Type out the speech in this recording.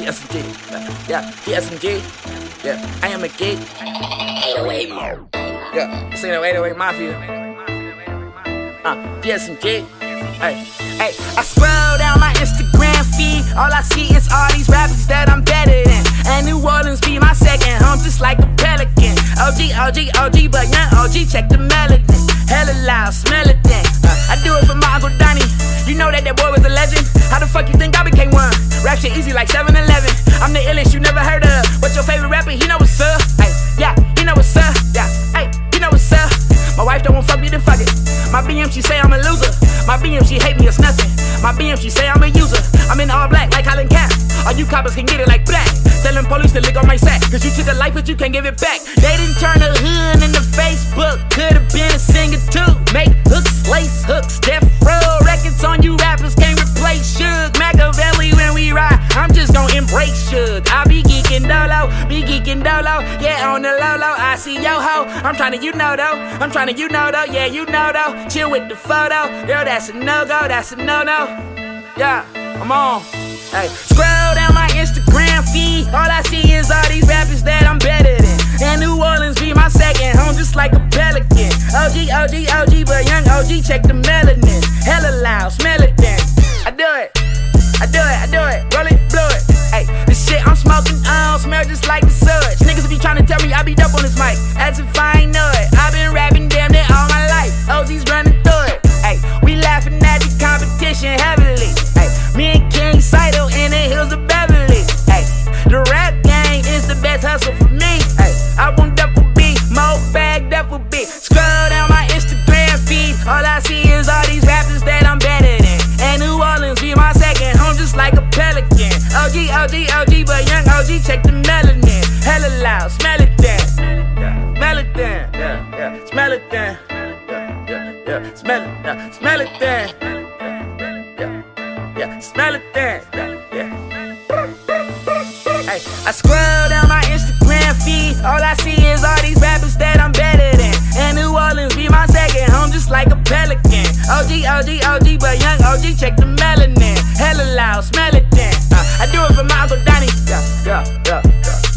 GSMG. Yeah, GSMG. Yeah, I am a geek. 808 Yeah, sing that 808 Mafia. Uh, GSMG. Hey, hey, I scroll down my Instagram feed. All I see is all these rappers that I'm better than. And New Orleans be my second home, just like a pelican. OG, OG, OG, but young OG, check the melody. Hella loud, smell it then. Uh, I do it for my Uncle Donnie. You know that that boy was a legend. How the fuck you think I became one? Rap shit easy like 7 Eleven. I'm the illest you never heard of. But your favorite rapper, he know what's up. Hey, yeah, he know what's up. Yeah, hey, he know what's up. My wife don't want fuck me, then fuck it. My BM, she say I'm a loser. My BM, she hate me, it's nothing. My BM, she say I'm a user. I'm in all black like Colin Cap. All you coppers can get it like black. Telling police to lick on my sack. Cause you took a life, but you can't give it back. They didn't turn a hood into Facebook. Could've been a singer too. Make hooks, lace hooks, death row dolo. Yeah, on the low low, I see yo ho. I'm trying to, you know though. I'm trying to, you know though. Yeah, you know though. Chill with the photo. Girl, that's a no go, that's a no no. Yeah, I'm on. Hey, scroll down my Instagram feed. All I see is all these rappers that I'm better than. And New Orleans be my second home, just like a pelican. OG, OG, OG, but young OG, check the melanin. Hella loud, smell it then. I do it, I do it, I do it. Roll it, blow it. As if I ain't know it. I've been rapping damn near all my life. OG's running through it. Hey, we laughing at the competition heavily. Hey, me and King Saito in the hills of Beverly. Hey, the rap game is the best hustle for me. Hey, I want duffel B, mo bag duffel B. Scroll down my Instagram feed. All I see is all these rappers that I'm better than. And New Orleans be my second home, just like a pelican. OG, OG, OG, but young OG, check the melanin. Hella loud, smell it it then. Yeah, yeah, yeah, smell it, yeah, smell it then. Yeah, yeah, smell it then. Yeah. Hey, I scroll down my Instagram feed. All I see is all these rappers that I'm better than. And New Orleans be my second home, just like a pelican. OG, OG, OG, but young OG, check the melanin. Hella loud, smell it then. Uh, I do it for my Uncle Donnie. Yeah, yeah, yeah, yeah,